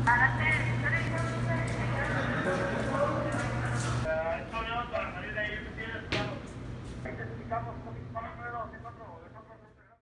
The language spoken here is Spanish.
Esto no,